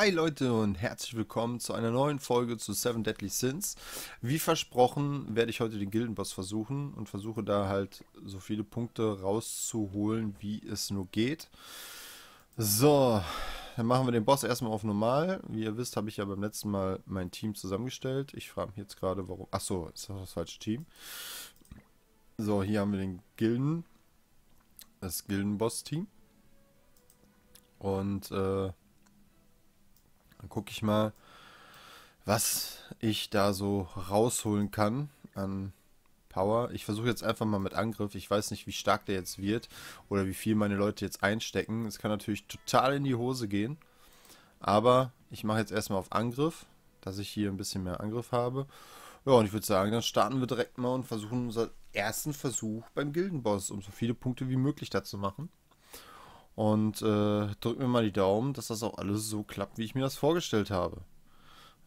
Hi Leute und herzlich willkommen zu einer neuen Folge zu Seven Deadly Sins. Wie versprochen werde ich heute den Gildenboss versuchen und versuche da halt so viele Punkte rauszuholen, wie es nur geht. So, dann machen wir den Boss erstmal auf normal. Wie ihr wisst, habe ich ja beim letzten Mal mein Team zusammengestellt. Ich frage mich jetzt gerade, warum... Achso, ist das das falsche Team? So, hier haben wir den Gilden. Das Gildenboss-Team. Und, äh dann gucke ich mal, was ich da so rausholen kann an Power. Ich versuche jetzt einfach mal mit Angriff. Ich weiß nicht, wie stark der jetzt wird oder wie viel meine Leute jetzt einstecken. Es kann natürlich total in die Hose gehen. Aber ich mache jetzt erstmal auf Angriff, dass ich hier ein bisschen mehr Angriff habe. Ja, und ich würde sagen, dann starten wir direkt mal und versuchen unseren ersten Versuch beim Gildenboss, um so viele Punkte wie möglich da zu machen. Und äh, drück mir mal die Daumen, dass das auch alles so klappt, wie ich mir das vorgestellt habe.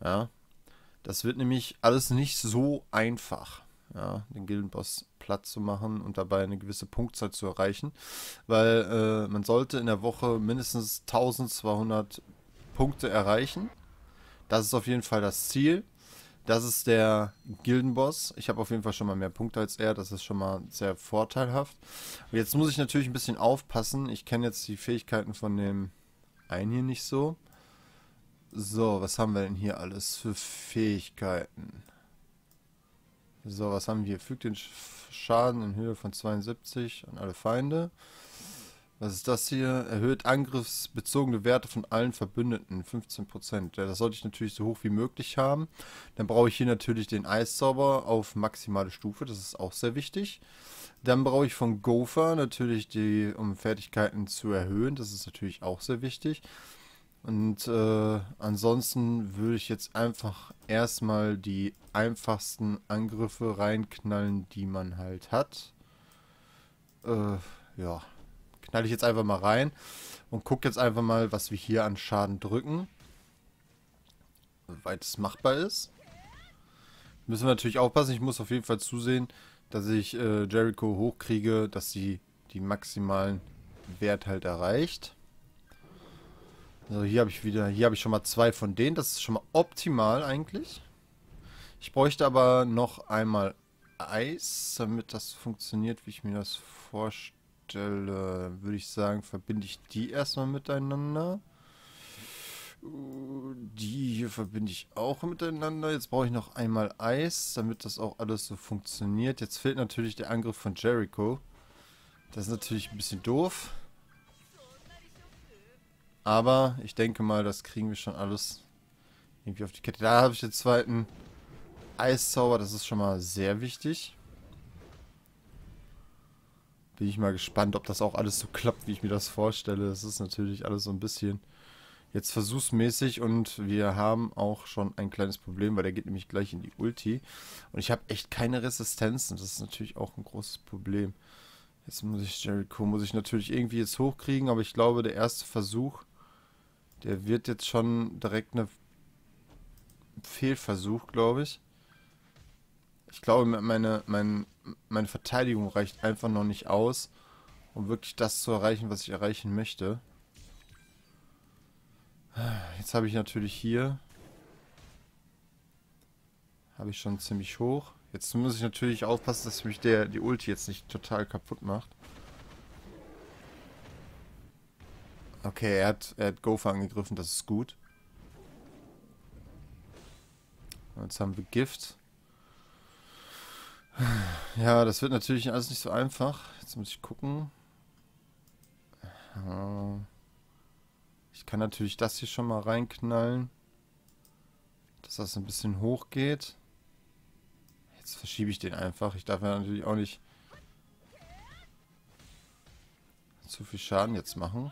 Ja. Das wird nämlich alles nicht so einfach, ja, den Gildenboss platt zu machen und dabei eine gewisse Punktzahl zu erreichen. Weil äh, man sollte in der Woche mindestens 1200 Punkte erreichen. Das ist auf jeden Fall das Ziel. Das ist der Gildenboss. Ich habe auf jeden Fall schon mal mehr Punkte als er. Das ist schon mal sehr vorteilhaft. Und jetzt muss ich natürlich ein bisschen aufpassen. Ich kenne jetzt die Fähigkeiten von dem einen hier nicht so. So, was haben wir denn hier alles für Fähigkeiten? So, was haben wir? Fügt den Schaden in Höhe von 72 an alle Feinde. Was ist das hier? Erhöht angriffsbezogene Werte von allen Verbündeten. 15%. Ja, das sollte ich natürlich so hoch wie möglich haben. Dann brauche ich hier natürlich den Eiszauber auf maximale Stufe. Das ist auch sehr wichtig. Dann brauche ich von Gopher natürlich die, um Fertigkeiten zu erhöhen. Das ist natürlich auch sehr wichtig. Und äh, ansonsten würde ich jetzt einfach erstmal die einfachsten Angriffe reinknallen, die man halt hat. Äh, ja knall ich jetzt einfach mal rein und gucke jetzt einfach mal, was wir hier an Schaden drücken. Soweit es machbar ist. Müssen wir natürlich aufpassen. Ich muss auf jeden Fall zusehen, dass ich äh, Jericho hochkriege, dass sie die maximalen Wert halt erreicht. Also hier habe ich wieder, hier habe ich schon mal zwei von denen. Das ist schon mal optimal eigentlich. Ich bräuchte aber noch einmal Eis, damit das funktioniert, wie ich mir das vorstelle. Stelle würde ich sagen, verbinde ich die erstmal miteinander. Die hier verbinde ich auch miteinander. Jetzt brauche ich noch einmal Eis, damit das auch alles so funktioniert. Jetzt fehlt natürlich der Angriff von Jericho. Das ist natürlich ein bisschen doof. Aber ich denke mal, das kriegen wir schon alles irgendwie auf die Kette. Da habe ich den zweiten Eiszauber. Das ist schon mal sehr wichtig. Bin ich mal gespannt, ob das auch alles so klappt, wie ich mir das vorstelle. Das ist natürlich alles so ein bisschen jetzt versuchsmäßig und wir haben auch schon ein kleines Problem, weil der geht nämlich gleich in die Ulti. Und ich habe echt keine Resistenzen. Das ist natürlich auch ein großes Problem. Jetzt muss ich Jericho, muss ich natürlich irgendwie jetzt hochkriegen, aber ich glaube, der erste Versuch, der wird jetzt schon direkt eine Fehlversuch, glaube ich. Ich glaube, meine, meine, meine Verteidigung reicht einfach noch nicht aus, um wirklich das zu erreichen, was ich erreichen möchte. Jetzt habe ich natürlich hier... Habe ich schon ziemlich hoch. Jetzt muss ich natürlich aufpassen, dass mich der die Ulti jetzt nicht total kaputt macht. Okay, er hat, er hat Gopher angegriffen, das ist gut. Jetzt haben wir Gift. Ja, das wird natürlich alles nicht so einfach. Jetzt muss ich gucken. Ich kann natürlich das hier schon mal reinknallen. Dass das ein bisschen hoch geht. Jetzt verschiebe ich den einfach. Ich darf ja natürlich auch nicht zu viel Schaden jetzt machen.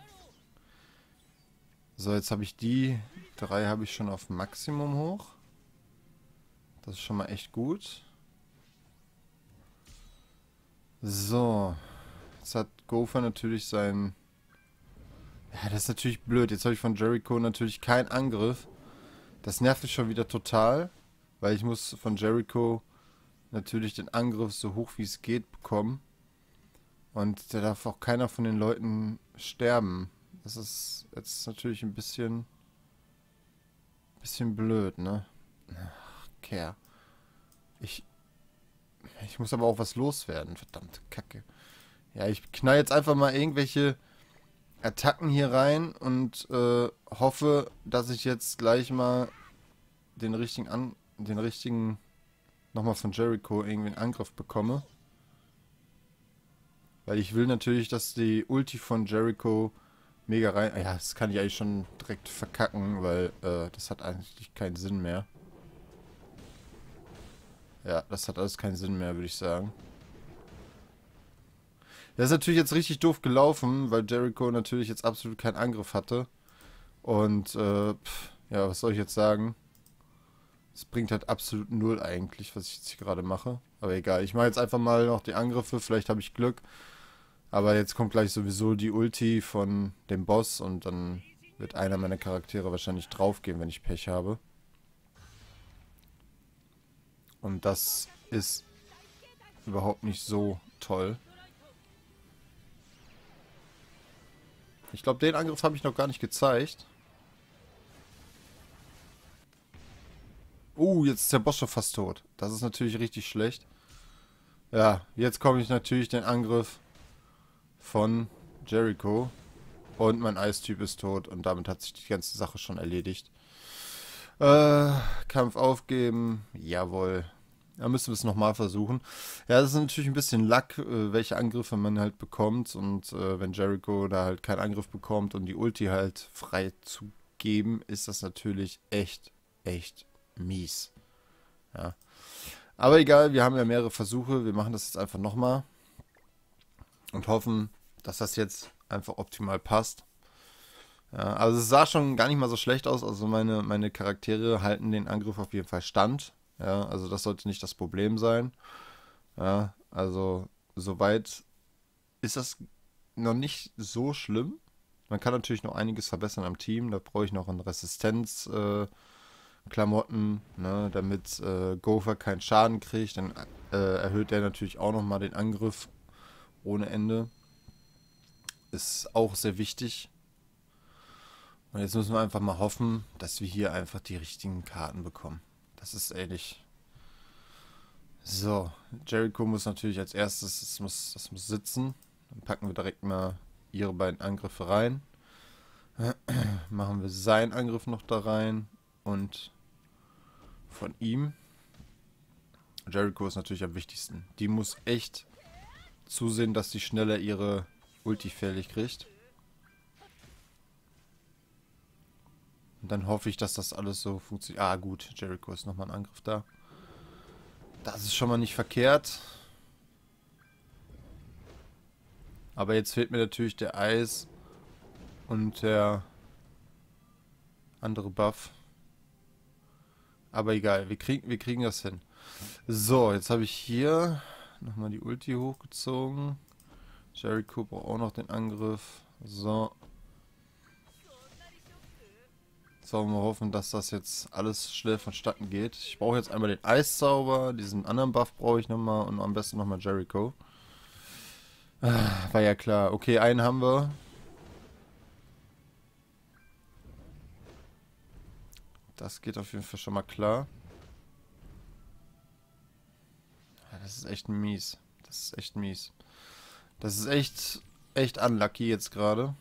So, jetzt habe ich die drei habe ich schon auf Maximum hoch. Das ist schon mal echt gut. So. Jetzt hat Gopher natürlich sein... Ja, das ist natürlich blöd. Jetzt habe ich von Jericho natürlich keinen Angriff. Das nervt mich schon wieder total. Weil ich muss von Jericho natürlich den Angriff so hoch wie es geht bekommen. Und da darf auch keiner von den Leuten sterben. Das ist jetzt natürlich ein bisschen bisschen blöd, ne? Ach, Kerl. Ich. Ich muss aber auch was loswerden. Verdammte Kacke. Ja, ich knall jetzt einfach mal irgendwelche Attacken hier rein und äh, hoffe, dass ich jetzt gleich mal den richtigen an den richtigen nochmal von Jericho irgendwie einen Angriff bekomme. Weil ich will natürlich, dass die Ulti von Jericho mega rein... Ja, das kann ich eigentlich schon direkt verkacken, weil äh, das hat eigentlich keinen Sinn mehr. Ja, das hat alles keinen Sinn mehr, würde ich sagen. Das ist natürlich jetzt richtig doof gelaufen, weil Jericho natürlich jetzt absolut keinen Angriff hatte. Und, äh, pff, ja, was soll ich jetzt sagen? Es bringt halt absolut null eigentlich, was ich jetzt hier gerade mache. Aber egal, ich mache jetzt einfach mal noch die Angriffe, vielleicht habe ich Glück. Aber jetzt kommt gleich sowieso die Ulti von dem Boss und dann wird einer meiner Charaktere wahrscheinlich draufgehen, wenn ich Pech habe. Und das ist überhaupt nicht so toll. Ich glaube, den Angriff habe ich noch gar nicht gezeigt. Uh, jetzt ist der Boss schon fast tot. Das ist natürlich richtig schlecht. Ja, jetzt komme ich natürlich den Angriff von Jericho. Und mein Eistyp ist tot und damit hat sich die ganze Sache schon erledigt. Äh, Kampf aufgeben. Jawohl. Da müssen wir es nochmal versuchen. Ja, das ist natürlich ein bisschen Lack, äh, welche Angriffe man halt bekommt. Und äh, wenn Jericho da halt keinen Angriff bekommt und die Ulti halt frei zu geben, ist das natürlich echt, echt mies. Ja. Aber egal, wir haben ja mehrere Versuche. Wir machen das jetzt einfach nochmal. Und hoffen, dass das jetzt einfach optimal passt. Ja, also es sah schon gar nicht mal so schlecht aus. Also meine, meine Charaktere halten den Angriff auf jeden Fall stand. Ja, also das sollte nicht das Problem sein. Ja, also soweit ist das noch nicht so schlimm. Man kann natürlich noch einiges verbessern am Team. Da brauche ich noch eine Resistenz. Äh, Klamotten, ne, damit äh, Gopher keinen Schaden kriegt. Dann äh, erhöht er natürlich auch nochmal den Angriff ohne Ende. Ist auch sehr wichtig. Und jetzt müssen wir einfach mal hoffen, dass wir hier einfach die richtigen Karten bekommen. Das ist ehrlich. So, Jericho muss natürlich als erstes, das muss, das muss sitzen. Dann packen wir direkt mal ihre beiden Angriffe rein. Machen wir seinen Angriff noch da rein und von ihm. Jericho ist natürlich am wichtigsten. Die muss echt zusehen, dass sie schneller ihre Ulti fertig kriegt. Und dann hoffe ich, dass das alles so funktioniert. Ah, gut. Jericho ist nochmal ein Angriff da. Das ist schon mal nicht verkehrt. Aber jetzt fehlt mir natürlich der Eis und der andere Buff. Aber egal, wir, krieg, wir kriegen das hin. So, jetzt habe ich hier nochmal die Ulti hochgezogen. Jericho braucht auch noch den Angriff. So. So, wir hoffen, dass das jetzt alles schnell vonstatten geht. Ich brauche jetzt einmal den Eiszauber, diesen anderen Buff brauche ich nochmal und am besten nochmal Jericho. Ah, war ja klar. Okay, einen haben wir. Das geht auf jeden Fall schon mal klar. Das ist echt mies. Das ist echt mies. Das ist echt, echt unlucky jetzt gerade.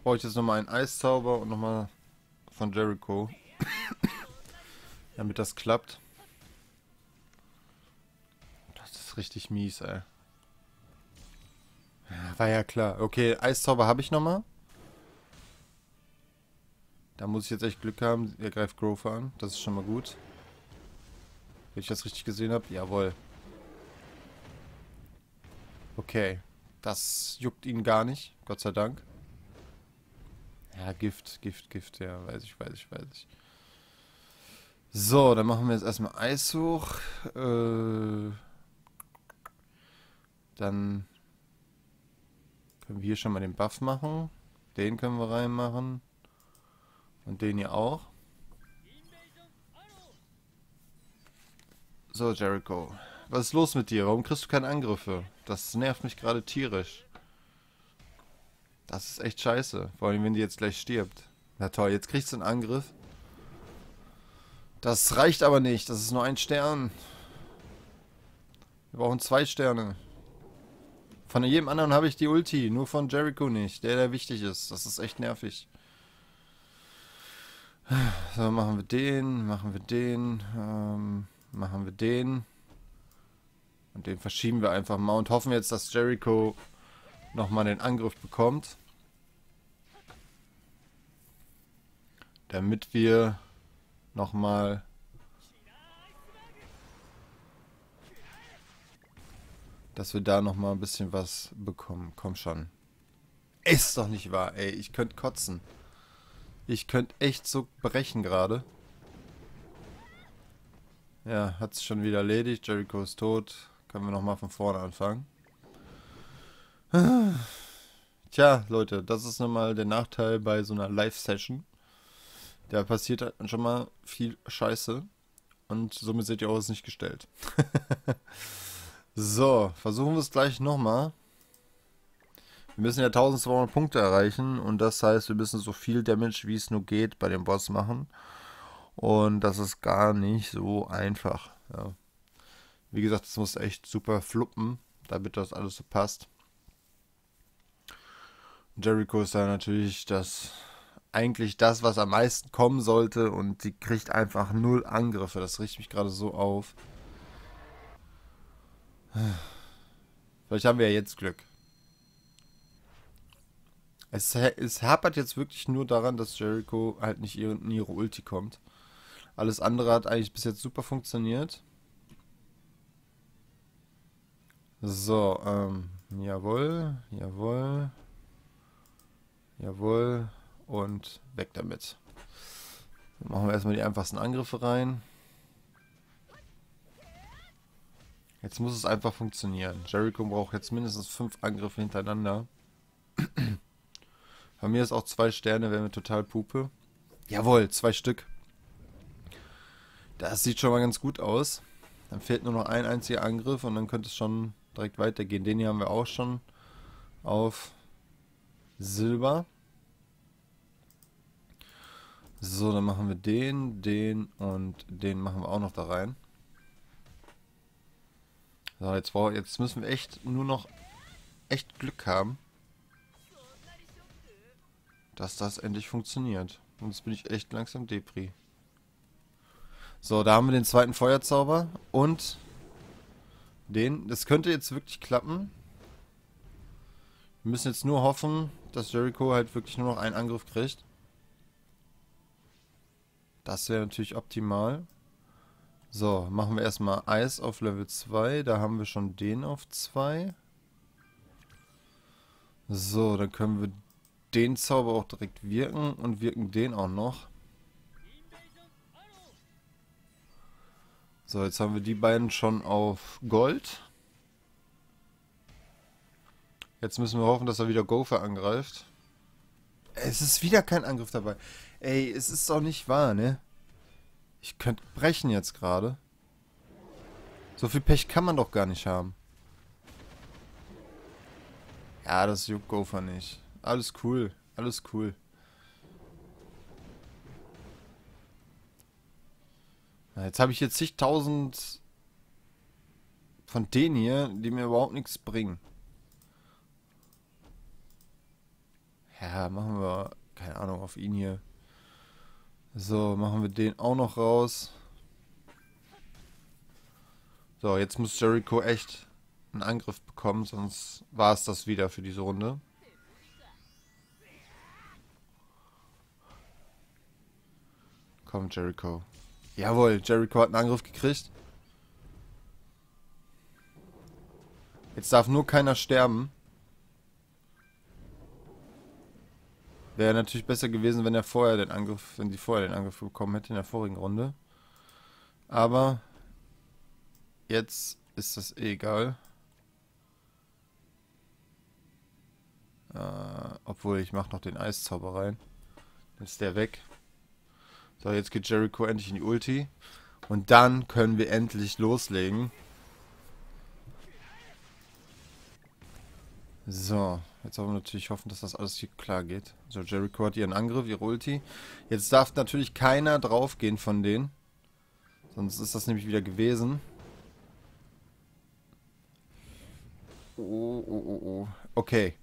Ich brauche jetzt nochmal einen Eiszauber und nochmal von Jericho. damit das klappt. Das ist richtig mies, ey. War ja klar. Okay, Eiszauber habe ich nochmal. Da muss ich jetzt echt Glück haben. Er greift Grover an. Das ist schon mal gut. Wenn ich das richtig gesehen habe. Jawohl. Okay. Das juckt ihn gar nicht. Gott sei Dank. Ja, Gift, Gift, Gift. Ja, weiß ich, weiß ich, weiß ich. So, dann machen wir jetzt erstmal Eis hoch. Äh, dann können wir hier schon mal den Buff machen. Den können wir reinmachen. Und den hier auch. So, Jericho. Was ist los mit dir? Warum kriegst du keine Angriffe? Das nervt mich gerade tierisch. Das ist echt scheiße. Vor allem, wenn die jetzt gleich stirbt. Na toll, jetzt kriegst du einen Angriff. Das reicht aber nicht. Das ist nur ein Stern. Wir brauchen zwei Sterne. Von jedem anderen habe ich die Ulti, nur von Jericho nicht. Der, der wichtig ist. Das ist echt nervig. So, machen wir den, machen wir den, ähm, machen wir den. Und den verschieben wir einfach mal und hoffen jetzt, dass Jericho nochmal den Angriff bekommt. Damit wir nochmal dass wir da nochmal ein bisschen was bekommen. Komm schon. Ist doch nicht wahr, ey. Ich könnte kotzen. Ich könnte echt so brechen gerade. Ja, hat es schon wieder erledigt. Jericho ist tot. Können wir nochmal von vorne anfangen. Tja, Leute, das ist nochmal der Nachteil bei so einer Live-Session. Da passiert halt schon mal viel Scheiße. Und somit seht ihr auch es nicht gestellt. so, versuchen wir es gleich nochmal. Wir müssen ja 1200 Punkte erreichen. Und das heißt, wir müssen so viel Damage, wie es nur geht, bei dem Boss machen. Und das ist gar nicht so einfach. Ja. Wie gesagt, es muss echt super fluppen, damit das alles so passt. Jericho ist da natürlich das eigentlich das, was am meisten kommen sollte und die kriegt einfach null Angriffe. Das riecht mich gerade so auf. Vielleicht haben wir ja jetzt Glück. Es, es hapert jetzt wirklich nur daran, dass Jericho halt nicht in ihre Ulti kommt. Alles andere hat eigentlich bis jetzt super funktioniert. So, ähm, jawohl, jawohl, jawohl und weg damit. Dann machen wir erstmal die einfachsten Angriffe rein. Jetzt muss es einfach funktionieren. Jericho braucht jetzt mindestens fünf Angriffe hintereinander. Bei mir ist auch zwei Sterne, wäre mir total Pupe. Jawohl, zwei Stück. Das sieht schon mal ganz gut aus. Dann fehlt nur noch ein einziger Angriff und dann könnte es schon direkt weitergehen. Den hier haben wir auch schon auf Silber. So, dann machen wir den, den und den machen wir auch noch da rein. So, jetzt, jetzt müssen wir echt nur noch echt Glück haben, dass das endlich funktioniert. Und jetzt bin ich echt langsam Depri. So, da haben wir den zweiten Feuerzauber und den. Das könnte jetzt wirklich klappen. Wir müssen jetzt nur hoffen, dass Jericho halt wirklich nur noch einen Angriff kriegt. Das wäre natürlich optimal. So, machen wir erstmal Eis auf Level 2. Da haben wir schon den auf 2. So, dann können wir den Zauber auch direkt wirken und wirken den auch noch. So, jetzt haben wir die beiden schon auf Gold. Jetzt müssen wir hoffen, dass er wieder Gopher angreift. Es ist wieder kein Angriff dabei. Ey, es ist doch nicht wahr, ne? Ich könnte brechen jetzt gerade. So viel Pech kann man doch gar nicht haben. Ja, das juckt Gopher nicht. Alles cool. Alles cool. Jetzt habe ich hier zigtausend von denen hier, die mir überhaupt nichts bringen. Ja, machen wir, keine Ahnung, auf ihn hier. So, machen wir den auch noch raus. So, jetzt muss Jericho echt einen Angriff bekommen, sonst war es das wieder für diese Runde. Komm, Jericho. Jawohl, Jericho hat einen Angriff gekriegt. Jetzt darf nur keiner sterben. Wäre natürlich besser gewesen, wenn er vorher den Angriff, wenn sie vorher den Angriff bekommen hätte in der vorigen Runde. Aber jetzt ist das eh egal. Äh, obwohl, ich mache noch den Eiszauber rein. Jetzt ist der weg. So, jetzt geht Jericho endlich in die Ulti. Und dann können wir endlich loslegen. So, jetzt wollen wir natürlich hoffen, dass das alles hier klar geht. So, Jericho hat ihren Angriff, ihre Ulti. Jetzt darf natürlich keiner draufgehen von denen. Sonst ist das nämlich wieder gewesen. Oh, oh, oh, oh. Okay.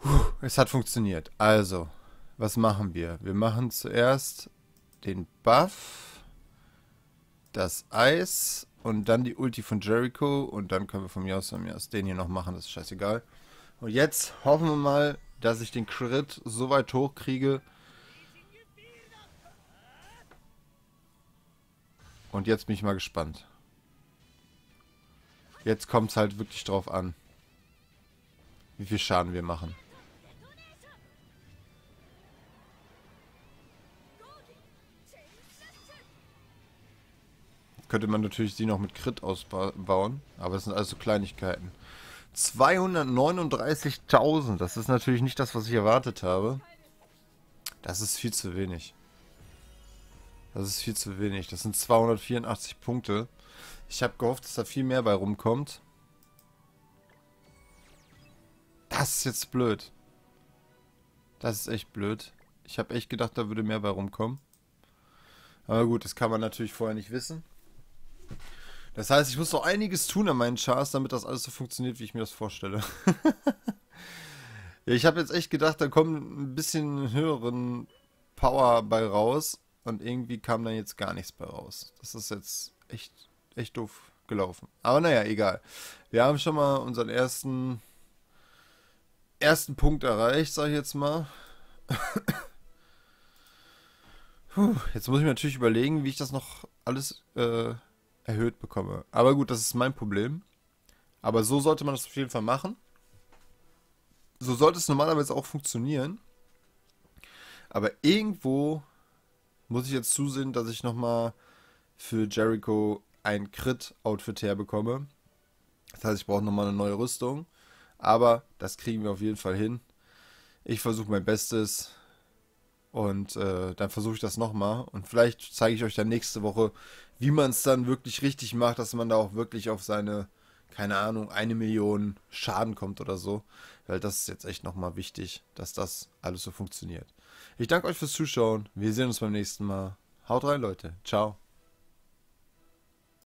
Puh, es hat funktioniert. Also, was machen wir? Wir machen zuerst den Buff, das Eis und dann die Ulti von Jericho und dann können wir von mir aus, von mir aus den hier noch machen, das ist scheißegal. Und jetzt hoffen wir mal, dass ich den Crit so weit hochkriege. Und jetzt bin ich mal gespannt. Jetzt kommt es halt wirklich drauf an, wie viel Schaden wir machen. Könnte man natürlich sie noch mit Crit ausbauen, aber es sind also Kleinigkeiten. 239.000, das ist natürlich nicht das, was ich erwartet habe. Das ist viel zu wenig. Das ist viel zu wenig. Das sind 284 Punkte. Ich habe gehofft, dass da viel mehr bei rumkommt. Das ist jetzt blöd. Das ist echt blöd. Ich habe echt gedacht, da würde mehr bei rumkommen. Aber gut, das kann man natürlich vorher nicht wissen. Das heißt, ich muss noch einiges tun an meinen Chars, damit das alles so funktioniert, wie ich mir das vorstelle. ja, ich habe jetzt echt gedacht, da kommt ein bisschen höheren Power bei raus und irgendwie kam da jetzt gar nichts bei raus. Das ist jetzt echt, echt doof gelaufen. Aber naja, egal. Wir haben schon mal unseren ersten, ersten Punkt erreicht, sag ich jetzt mal. Puh, jetzt muss ich mir natürlich überlegen, wie ich das noch alles äh, erhöht bekomme. Aber gut, das ist mein Problem. Aber so sollte man das auf jeden Fall machen. So sollte es normalerweise auch funktionieren. Aber irgendwo muss ich jetzt zusehen, dass ich nochmal für Jericho ein Crit-Outfit herbekomme. Das heißt, ich brauche nochmal eine neue Rüstung. Aber das kriegen wir auf jeden Fall hin. Ich versuche mein Bestes. Und äh, dann versuche ich das nochmal. Und vielleicht zeige ich euch dann nächste Woche, wie man es dann wirklich richtig macht, dass man da auch wirklich auf seine, keine Ahnung, eine Million Schaden kommt oder so. Weil das ist jetzt echt nochmal wichtig, dass das alles so funktioniert. Ich danke euch fürs Zuschauen. Wir sehen uns beim nächsten Mal. Haut rein, Leute. Ciao.